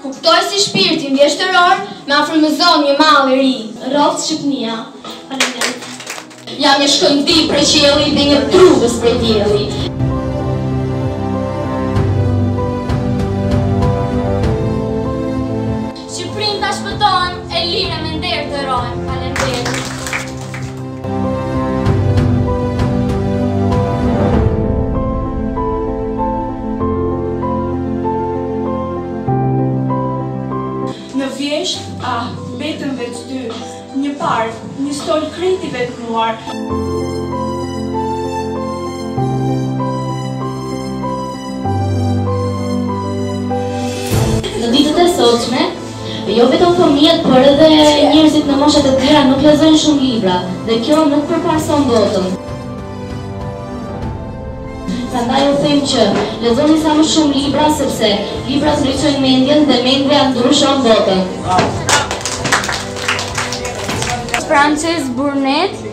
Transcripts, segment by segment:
Kuptoj si shpirtin vjershëtor ma frymëzon një mall i ri. Rroftë Shqipnia. Faleminderit. Jam një shkëndijë prej qielli dhe një drudhëz prej dielli. Shqipërinë ta shpëtojmë e lirë me nder të rrojmë. Faleminderit. Në vjeshtë, ah, mbetëm veç dy, një park, një stol krejt i vetmuar. Jo vetëm fëmijët, por edhe njerëzit në mosha të tjera nuk lexojnë shumë libra dhe kjo nuk përparëson botën. Prandaj u them që lexoni sa më shumë libra sepse librat ndriçojnë mendjen dhe mendja ndryshon botën. Frances Burnett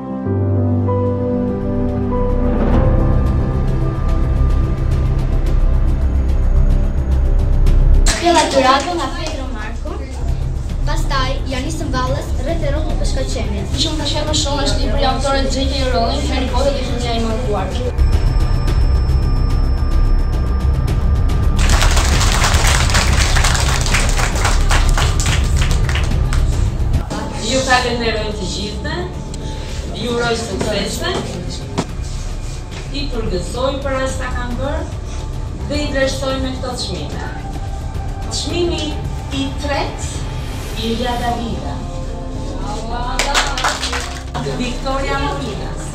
Shpella e piratëve nga Petro Marko, pastaj ia nisën valës rreth e rreth peshkaqenët. Që më pëlqen më shumë është libri i autores J.K. Rowling, Harry Potter dhe Fëmija i Mallkuar. Ju uroj suksese. I përgëzoj për aq sa kanë bërë dhe i vlerësoj me këto çmime. Çmimi i tretë Ilja Davida. Victoria Molinas.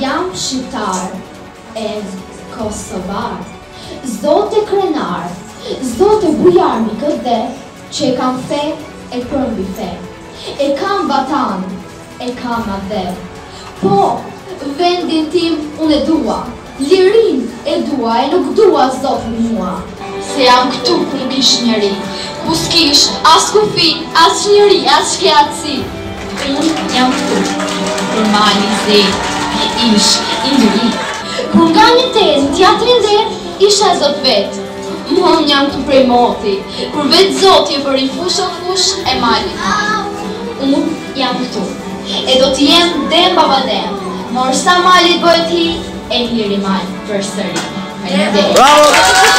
Jam shqiptar e kosovar Zot e krenar Zot e bujar mbi këtë dhe Që e kam fe e përmbi fe E kam vatan e kam atdhe Po vendin tim unë e dua Lirinë e dua e nuk dua zot mbi mua. Se jam këtu kur nuk ish njeri. Kur s'kish as kufi as fqinjëri as shkja të zi. Unë jam këtu kur Mali i Zi ish Iliri. Kur nga një det në tjetrin det isha zot vetë. Unë jam këtu prej moti. Kur vetë zoti e bëri fushën fushë e malin mal. Unë. Jam këtu. e do të jem den baba den. Derisa mali të bëhet hi, e hiri mal përsëri. Faleminderit. Bravo!